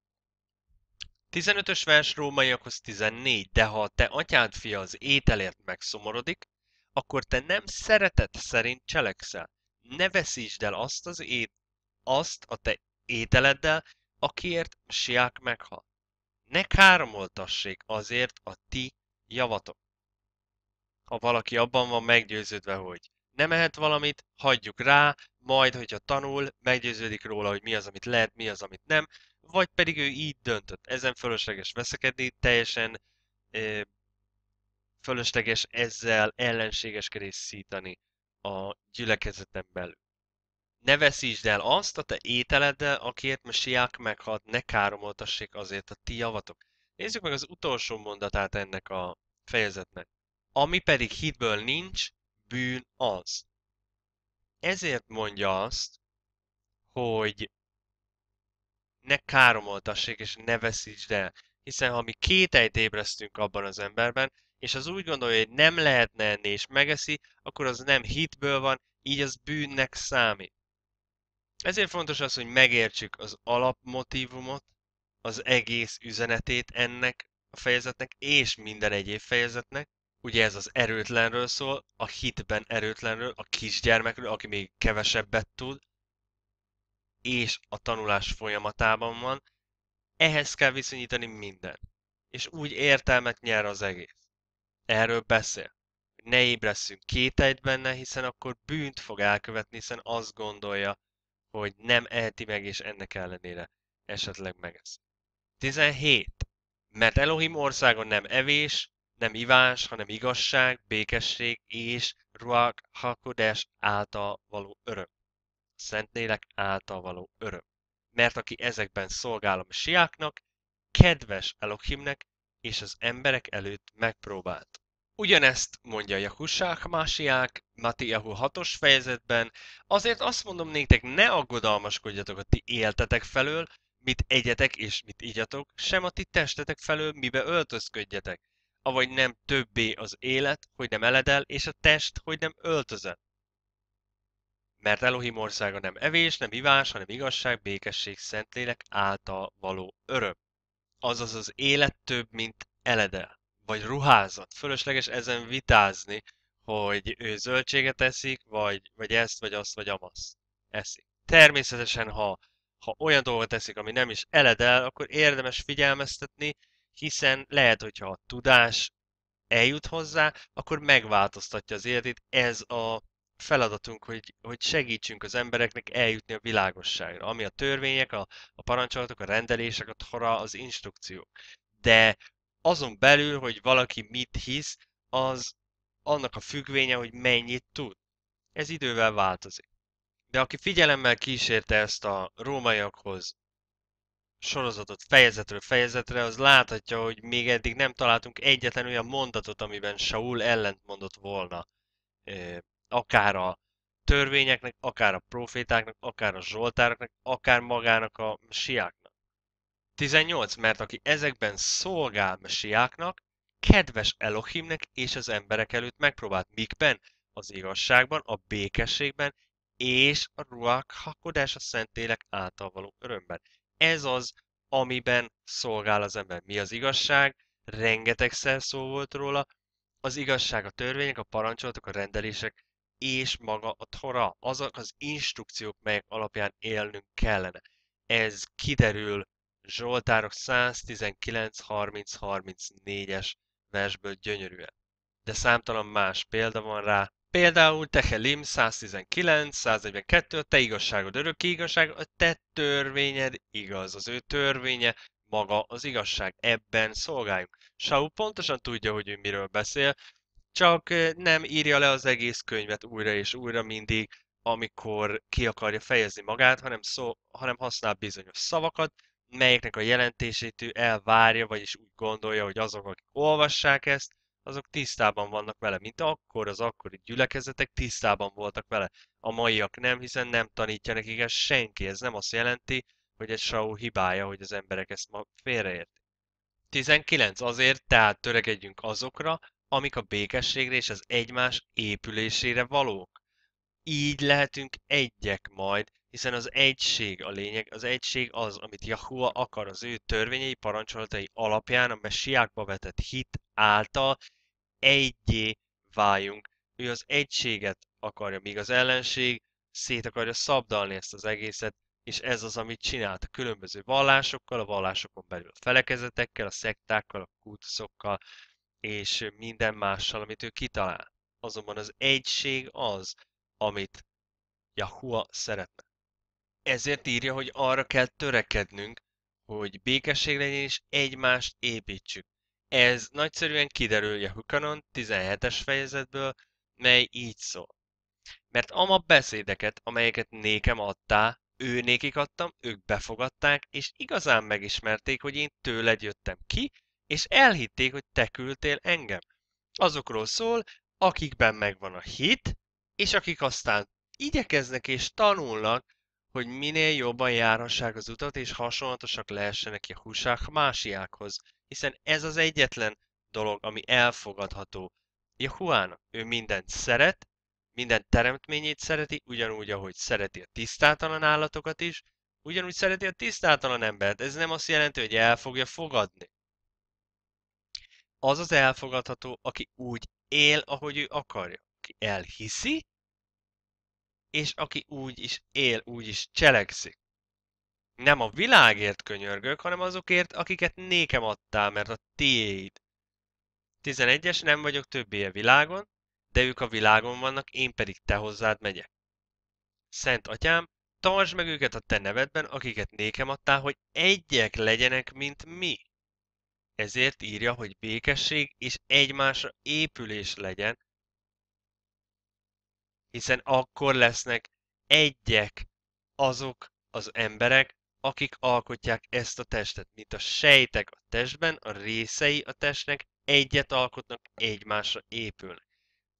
15-ös vers rómaiakhoz 14, de ha te atyád fia az ételért megszomorodik, akkor te nem szeretet szerint cselekszel. Ne veszítsd el azt az ét, azt a te ételeddel, akiért siák meghal. Ne káromoltassék azért a ti javatok. Ha valaki abban van meggyőződve, hogy nem ehet valamit, hagyjuk rá, majd, hogyha tanul, meggyőződik róla, hogy mi az, amit lehet, mi az, amit nem, vagy pedig ő így döntött. Ezen fölösleges veszekedni, teljesen ö, fölösleges ezzel ellenségeskedés szítani a gyülekezeten belül. Ne veszítsd el azt a te ételeddel, akiért Mesiák meghalt, ne káromoltassék azért a ti javatok. Nézzük meg az utolsó mondatát ennek a fejezetnek. Ami pedig hitből nincs, bűn az. Ezért mondja azt, hogy ne káromoltassék és ne veszítsd el. Hiszen ha mi kételyt ébresztünk abban az emberben, és az úgy gondolja, hogy nem lehetne enni és megeszi, akkor az nem hitből van, így az bűnnek számít. Ezért fontos az, hogy megértsük az alapmotívumot, az egész üzenetét ennek a fejezetnek és minden egyéb fejezetnek, Ugye ez az erőtlenről szól, a hitben erőtlenről, a kisgyermekről, aki még kevesebbet tud, és a tanulás folyamatában van. Ehhez kell viszonyítani minden. És úgy értelmet nyer az egész. Erről beszél. Ne ébresszünk kételyt benne, hiszen akkor bűnt fog elkövetni, hiszen azt gondolja, hogy nem eheti meg, és ennek ellenére esetleg megesz. 17. Mert Elohim országon nem evés, nem ivás, hanem igazság, békesség és Ruach Hakodes által való öröm. Szentlélek által való öröm. Mert aki ezekben szolgál a siáknak, kedves Elohimnek és az emberek előtt megpróbált. Ugyanezt mondja Jahussák másiák, Matiahu 6-os fejezetben, azért azt mondom néktek, ne aggodalmaskodjatok a ti éltetek felől, mit egyetek és mit igyatok, sem a ti testetek felől, mibe öltözködjetek, avagy nem többé az élet, hogy nem eledel, és a test, hogy nem öltözön. Mert Elohim országa nem evés, nem ivás, hanem igazság, békesség, szentlélek által való öröm. Azaz az élet több, mint eledel, vagy ruházat. Fölösleges ezen vitázni, hogy ő zöldséget eszik, vagy, vagy ezt, vagy azt, vagy amazt eszik. Természetesen, ha, ha olyan dolgot eszik, ami nem is eledel, akkor érdemes figyelmeztetni, hiszen lehet, hogyha a tudás eljut hozzá, akkor megváltoztatja az életét. Ez a feladatunk, hogy, hogy segítsünk az embereknek eljutni a világosságra, ami a törvények, a, a parancsolatok, a rendelések, a tora, az instrukciók. De azon belül, hogy valaki mit hisz, az annak a függvénye, hogy mennyit tud. Ez idővel változik. De aki figyelemmel kísérte ezt a rómaiakhoz sorozatot fejezetről fejezetre, az láthatja, hogy még eddig nem találtunk egyetlen olyan mondatot, amiben Saul ellent mondott volna. Akár a törvényeknek, akár a profétáknak, akár a zsoltároknak, akár magának a siáknak. 18. Mert aki ezekben szolgál mesiáknak, kedves Elohimnek és az emberek előtt megpróbált mikben? Az igazságban, a békességben és a ruák hakodás a szentélek által való örömben. Ez az, amiben szolgál az ember. Mi az igazság? Rengetegszer szó volt róla. Az igazság a törvények, a parancsolatok, a rendelések és maga a Tora, azok az instrukciók, melyek alapján élnünk kellene. Ez kiderül Zsoltárok 119, 30, 34-es versből gyönyörűen. De számtalan más példa van rá, Például Tehelim 119, 142, a te igazságod örökké igazság, a te törvényed igaz, az ő törvénye maga az igazság. Ebben szolgáljunk. Saul pontosan tudja, hogy ő miről beszél, csak nem írja le az egész könyvet újra és újra mindig, amikor ki akarja fejezni magát, hanem, szó, hanem használ bizonyos szavakat, melyeknek a jelentését ő elvárja, vagyis úgy gondolja, hogy azok, akik olvassák ezt, azok tisztában vannak vele, mint akkor az akkori gyülekezetek tisztában voltak vele. A maiak nem, hiszen nem tanítja nekik ezt senki. Ez nem azt jelenti, hogy egy Saul hibája, hogy az emberek ezt ma félreértik. 19. Azért tehát törekedjünk azokra, amik a békességre és az egymás épülésére valók. Így lehetünk egyek majd, hiszen az egység a lényeg, az egység az, amit Jahua akar az ő törvényei, parancsolatai alapján, a messiákba vetett hit által egyé váljunk. Ő az egységet akarja, míg az ellenség szét akarja szabdalni ezt az egészet, és ez az, amit csinált a különböző vallásokkal, a vallásokon belül a felekezetekkel, a szektákkal, a kultuszokkal, és minden mással, amit ő kitalál. Azonban az egység az, amit Jahua szeretne. Ezért írja, hogy arra kell törekednünk, hogy békesség legyen és egymást építsük. Ez nagyszerűen kiderül Jehukanon 17-es fejezetből, mely így szól. Mert ama beszédeket, amelyeket nékem adtál, ő nékik adtam, ők befogadták, és igazán megismerték, hogy én tőled jöttem ki, és elhitték, hogy te küldtél engem. Azokról szól, akikben megvan a hit, és akik aztán igyekeznek és tanulnak, hogy minél jobban járhassák az utat, és hasonlatosak lehessenek a húsák másiákhoz, hiszen ez az egyetlen dolog, ami elfogadható. Jehuának ő mindent szeret, minden teremtményét szereti, ugyanúgy, ahogy szereti a tisztátalan állatokat is, ugyanúgy szereti a tisztátalan embert. Ez nem azt jelenti, hogy el fogja fogadni. Az az elfogadható, aki úgy él, ahogy ő akarja. Aki elhiszi, és aki úgy is él, úgy is cselekszik. Nem a világért könyörgök, hanem azokért, akiket nékem adtál, mert a tiéd. 11-es, nem vagyok többé a világon, de ők a világon vannak, én pedig te hozzád megyek. Szent atyám, tartsd meg őket a te nevedben, akiket nékem adtál, hogy egyek legyenek, mint mi. Ezért írja, hogy békesség és egymásra épülés legyen, hiszen akkor lesznek egyek azok az emberek, akik alkotják ezt a testet. Mint a sejtek a testben, a részei a testnek egyet alkotnak, egymásra épülnek.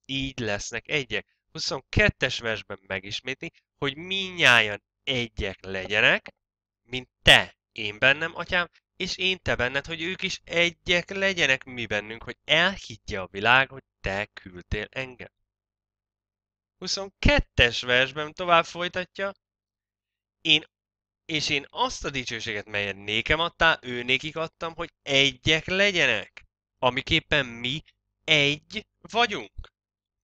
Így lesznek egyek. 22-es versben megismétli, hogy minnyáján egyek legyenek, mint te, én bennem, atyám, és én te benned, hogy ők is egyek legyenek mi bennünk, hogy elhiggye a világ, hogy te küldtél engem. 22-es versben tovább folytatja, én, és én azt a dicsőséget, melyet nékem adtál, ő nékik adtam, hogy egyek legyenek, amiképpen mi egy vagyunk.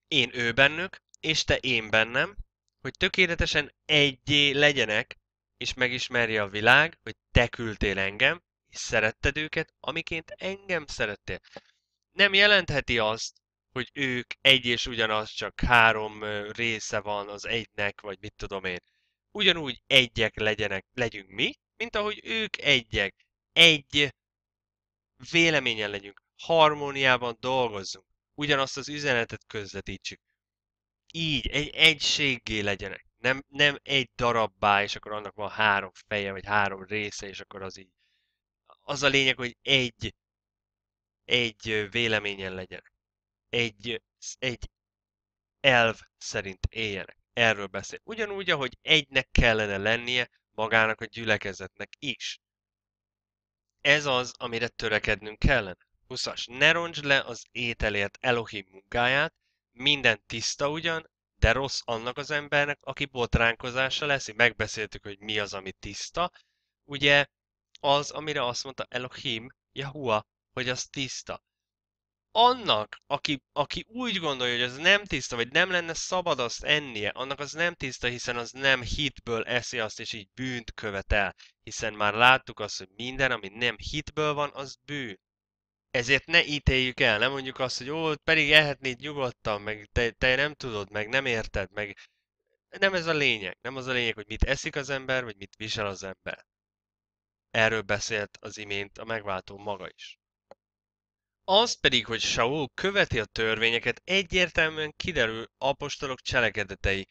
Én ő bennük, és te én bennem, hogy tökéletesen egyé legyenek, és megismerje a világ, hogy te küldtél engem, és szeretted őket, amiként engem szerettél. Nem jelentheti azt, hogy ők egy és ugyanaz, csak három része van az egynek, vagy mit tudom én. Ugyanúgy egyek legyenek, legyünk mi, mint ahogy ők egyek. Egy véleményen legyünk, harmóniában dolgozzunk, ugyanazt az üzenetet közvetítsük. Így, egy egységgé legyenek. Nem, nem egy darabbá, és akkor annak van három feje, vagy három része, és akkor az így. Az a lényeg, hogy egy, egy véleményen legyenek. Egy, egy elv szerint éljenek. Erről beszél. Ugyanúgy, ahogy egynek kellene lennie magának a gyülekezetnek is. Ez az, amire törekednünk kellene. 20 Ne roncsd le az ételért Elohim munkáját, minden tiszta ugyan, de rossz annak az embernek, aki botránkozása lesz. Megbeszéltük, hogy mi az, ami tiszta. Ugye az, amire azt mondta Elohim, Jahua, hogy az tiszta. Annak, aki, aki úgy gondolja, hogy az nem tiszta, vagy nem lenne szabad azt ennie, annak az nem tiszta, hiszen az nem hitből eszi azt, és így bűnt követel. Hiszen már láttuk azt, hogy minden, ami nem hitből van, az bűn ezért ne ítéljük el, nem mondjuk azt, hogy ó, pedig ehetnéd nyugodtan, meg te, te nem tudod, meg nem érted, meg nem ez a lényeg. Nem az a lényeg, hogy mit eszik az ember, vagy mit visel az ember. Erről beszélt az imént a megváltó maga is. Az pedig, hogy Saul követi a törvényeket, egyértelműen kiderül apostolok cselekedetei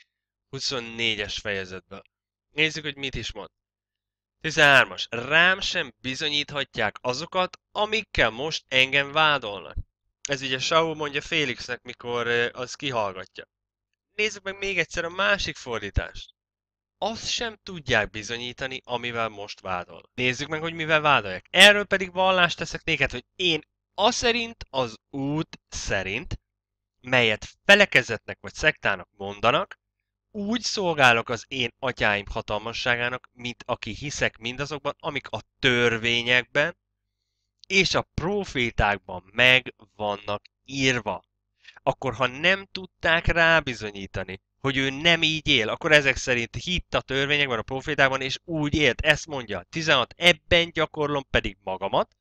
24-es fejezetből. Nézzük, hogy mit is mond. 13-as. Rám sem bizonyíthatják azokat, amikkel most engem vádolnak. Ez ugye Saul mondja Félixnek, mikor az kihallgatja. Nézzük meg még egyszer a másik fordítást. Azt sem tudják bizonyítani, amivel most vádol. Nézzük meg, hogy mivel vádolják. Erről pedig vallást teszek néked, hogy én az szerint, az út szerint, melyet felekezetnek vagy szektának mondanak, úgy szolgálok az én atyáim hatalmasságának, mint aki hiszek mindazokban, amik a törvényekben és a profétákban meg vannak írva. Akkor, ha nem tudták rábizonyítani, hogy ő nem így él, akkor ezek szerint hitt a törvényekben, a profétákban, és úgy élt. Ezt mondja. 16. Ebben gyakorlom pedig magamat,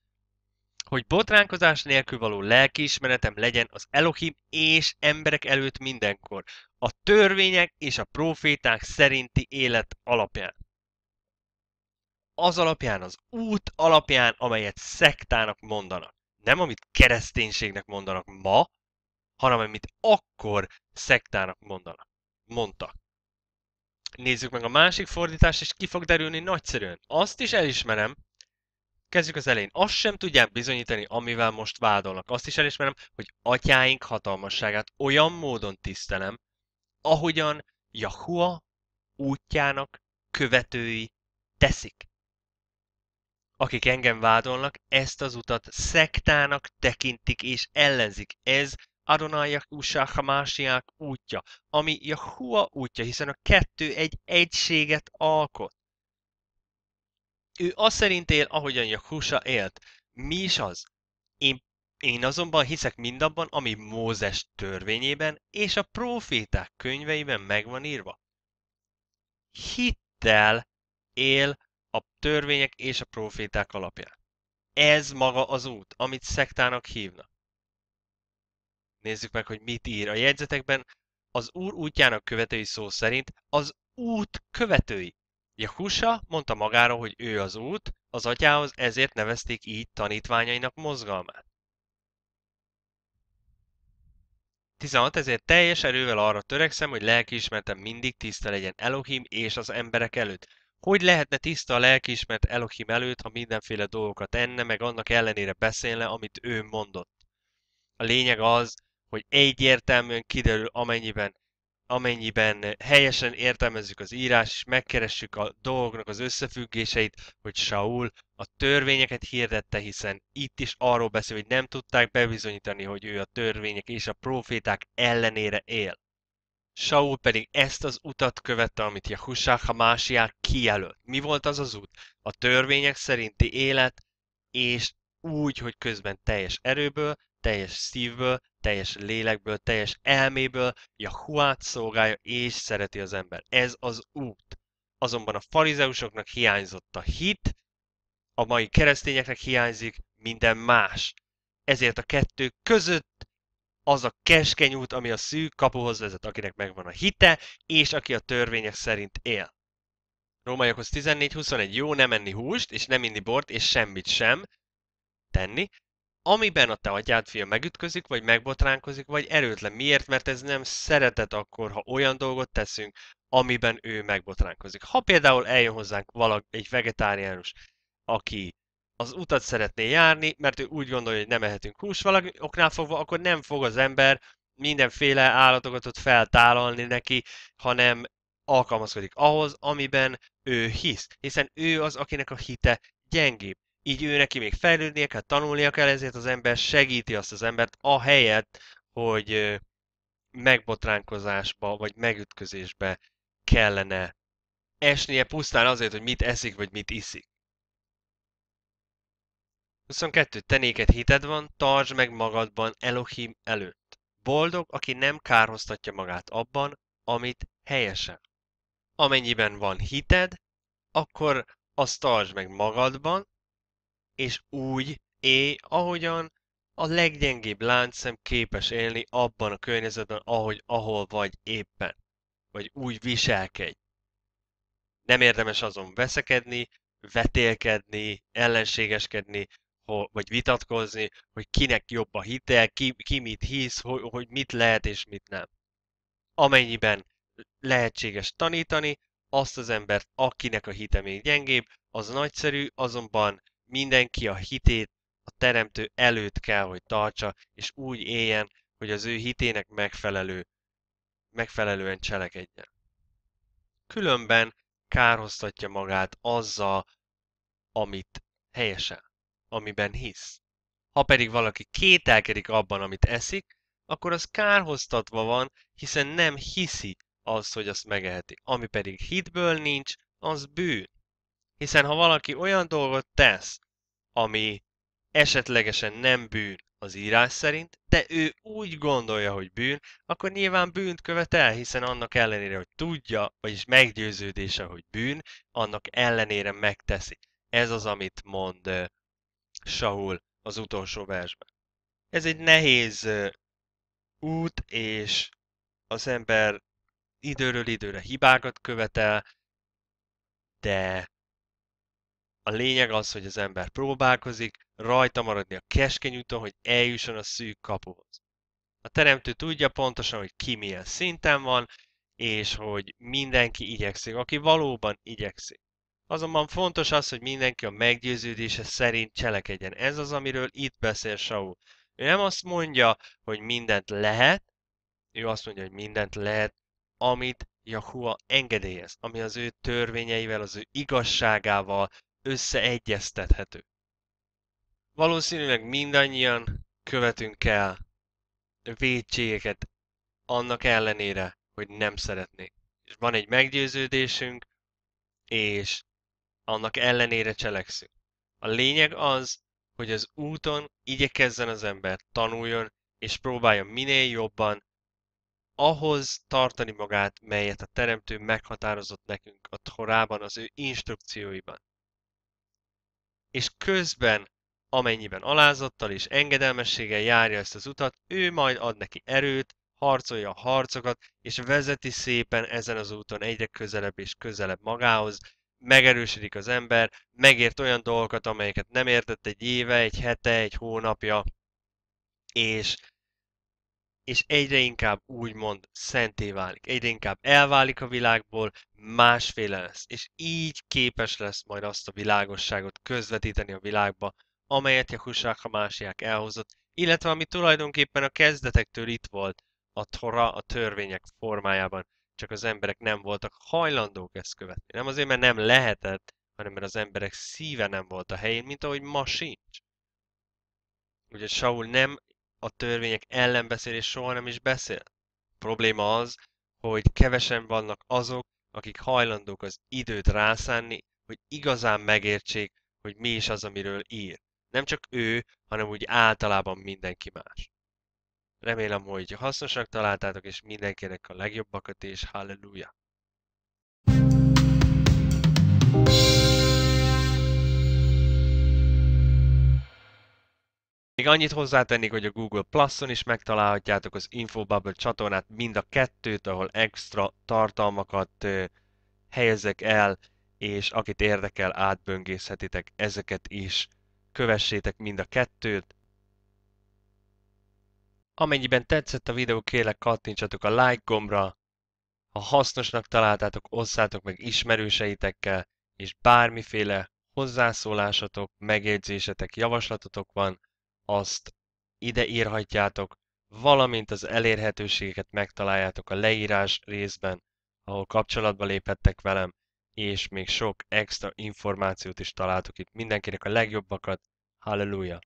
hogy botránkozás nélkül való lelkiismeretem legyen az Elohim és emberek előtt mindenkor, a törvények és a proféták szerinti élet alapján. Az alapján, az út alapján, amelyet szektának mondanak. Nem amit kereszténységnek mondanak ma, hanem amit akkor szektának mondanak. Mondtak. Nézzük meg a másik fordítást, és ki fog derülni nagyszerűen. Azt is elismerem, Kezdjük az elején. Azt sem tudják bizonyítani, amivel most vádolnak. Azt is elismerem, hogy atyáink hatalmasságát olyan módon tisztelem, ahogyan Jahua útjának követői teszik. Akik engem vádolnak, ezt az utat szektának tekintik és ellenzik. Ez Adonai Yahushua Hamásiák útja, ami Jahua útja, hiszen a kettő egy egységet alkot. Ő azt szerint él, ahogyan Jakusa élt. Mi is az? Én, én azonban hiszek mindabban, ami Mózes törvényében és a proféták könyveiben megvan írva. Hittel él a törvények és a proféták alapján. Ez maga az út, amit szektának hívnak. Nézzük meg, hogy mit ír a jegyzetekben. Az Úr útjának követői szó szerint az út követői. Jahusa mondta magáról, hogy ő az út, az atyához ezért nevezték így tanítványainak mozgalmát. 16. Ezért teljes erővel arra törekszem, hogy lelkiismertem mindig tiszta legyen Elohim és az emberek előtt. Hogy lehetne tiszta a lelkiismert Elohim előtt, ha mindenféle dolgokat enne, meg annak ellenére beszélne, amit ő mondott? A lényeg az, hogy egyértelműen kiderül, amennyiben amennyiben helyesen értelmezzük az írás, és megkeressük a dolgoknak az összefüggéseit, hogy Saul a törvényeket hirdette, hiszen itt is arról beszél, hogy nem tudták bebizonyítani, hogy ő a törvények és a proféták ellenére él. Saul pedig ezt az utat követte, amit Jahushá Hamásiák kijelölt. Mi volt az az út? A törvények szerinti élet, és úgy, hogy közben teljes erőből, teljes szívből, teljes lélekből, teljes elméből, Jahuát szolgálja és szereti az ember. Ez az út. Azonban a farizeusoknak hiányzott a hit, a mai keresztényeknek hiányzik minden más. Ezért a kettő között az a keskeny út, ami a szűk kapuhoz vezet, akinek megvan a hite, és aki a törvények szerint él. Rómaiakhoz 14-21 jó nem enni húst, és nem inni bort, és semmit sem tenni, amiben a te atyád fia megütközik, vagy megbotránkozik, vagy erőtlen. Miért? Mert ez nem szeretet akkor, ha olyan dolgot teszünk, amiben ő megbotránkozik. Ha például eljön hozzánk valaki, egy vegetáriánus, aki az utat szeretné járni, mert ő úgy gondolja, hogy nem ehetünk hús valaki oknál fogva, akkor nem fog az ember mindenféle állatokat ott feltálalni neki, hanem alkalmazkodik ahhoz, amiben ő hisz. Hiszen ő az, akinek a hite gyengébb. Így ő neki még fejlődnie kell, tanulnia kell, ezért az ember segíti azt az embert, ahelyett, hogy megbotránkozásba vagy megütközésbe kellene esnie pusztán azért, hogy mit eszik vagy mit iszik. 22. Tenéket hited van, tartsd meg magadban Elohim előtt. Boldog, aki nem kárhoztatja magát abban, amit helyesen. Amennyiben van hited, akkor azt tartsd meg magadban, és úgy élj, ahogyan a leggyengébb láncszem képes élni abban a környezetben, ahogy, ahol vagy éppen. Vagy úgy viselkedj. Nem érdemes azon veszekedni, vetélkedni, ellenségeskedni, vagy vitatkozni, hogy kinek jobb a hitel, ki, ki mit hisz, hogy, hogy mit lehet és mit nem. Amennyiben lehetséges tanítani, azt az embert, akinek a hite még gyengébb, az nagyszerű, azonban mindenki a hitét a teremtő előtt kell, hogy tartsa, és úgy éljen, hogy az ő hitének megfelelő, megfelelően cselekedjen. Különben kárhoztatja magát azzal, amit helyesen amiben hisz. Ha pedig valaki kételkedik abban, amit eszik, akkor az kárhoztatva van, hiszen nem hiszi azt, hogy azt megeheti. Ami pedig hitből nincs, az bűn. Hiszen ha valaki olyan dolgot tesz, ami esetlegesen nem bűn az írás szerint, de ő úgy gondolja, hogy bűn, akkor nyilván bűnt követel, hiszen annak ellenére, hogy tudja, vagyis meggyőződése, hogy bűn, annak ellenére megteszi. Ez az, amit mond Saul az utolsó versben. Ez egy nehéz út, és az ember időről időre hibákat követel, de a lényeg az, hogy az ember próbálkozik, rajta maradni a keskeny úton, hogy eljusson a szűk kapuhoz. A teremtő tudja pontosan, hogy ki milyen szinten van, és hogy mindenki igyekszik, aki valóban igyekszik. Azonban fontos az, hogy mindenki a meggyőződése szerint cselekedjen. Ez az, amiről itt beszél Saul. Ő nem azt mondja, hogy mindent lehet, ő azt mondja, hogy mindent lehet, amit Jahua engedélyez, ami az ő törvényeivel, az ő igazságával összeegyeztethető. Valószínűleg mindannyian követünk el védségeket annak ellenére, hogy nem szeretnénk. És van egy meggyőződésünk, és annak ellenére cselekszünk. A lényeg az, hogy az úton igyekezzen az ember, tanuljon, és próbálja minél jobban ahhoz tartani magát, melyet a Teremtő meghatározott nekünk a Torában, az ő instrukcióiban. És közben, amennyiben alázattal és engedelmességgel járja ezt az utat, ő majd ad neki erőt, harcolja a harcokat, és vezeti szépen ezen az úton egyre közelebb és közelebb magához, megerősödik az ember, megért olyan dolgokat, amelyeket nem értett egy éve, egy hete, egy hónapja, és, és egyre inkább úgymond szenté válik, egyre inkább elválik a világból, másféle lesz, és így képes lesz majd azt a világosságot közvetíteni a világba, amelyet Jahussák a másiák elhozott, illetve ami tulajdonképpen a kezdetektől itt volt, a Tora, a törvények formájában, csak az emberek nem voltak hajlandók ezt követni. Nem azért, mert nem lehetett, hanem mert az emberek szíve nem volt a helyén, mint ahogy ma sincs. Ugye Saul nem a törvények ellen beszél, és soha nem is beszél. A probléma az, hogy kevesen vannak azok, akik hajlandók az időt rászánni, hogy igazán megértsék, hogy mi is az, amiről ír. Nem csak ő, hanem úgy általában mindenki más. Remélem, hogy hasznosak találtátok, és mindenkinek a legjobbakat, és halleluja! Még annyit hozzátennék, hogy a Google Plus-on is megtalálhatjátok az Infobubble csatornát, mind a kettőt, ahol extra tartalmakat helyezek el, és akit érdekel, átböngészhetitek ezeket is. Kövessétek mind a kettőt. Amennyiben tetszett a videó, kérlek kattintsatok a like gombra. Ha hasznosnak találtátok, osszátok meg ismerőseitekkel, és bármiféle hozzászólásatok, megjegyzésetek, javaslatotok van, azt ide írhatjátok, valamint az elérhetőségeket megtaláljátok a leírás részben, ahol kapcsolatba léphettek velem, és még sok extra információt is találtok itt. Mindenkinek a legjobbakat. Halleluja!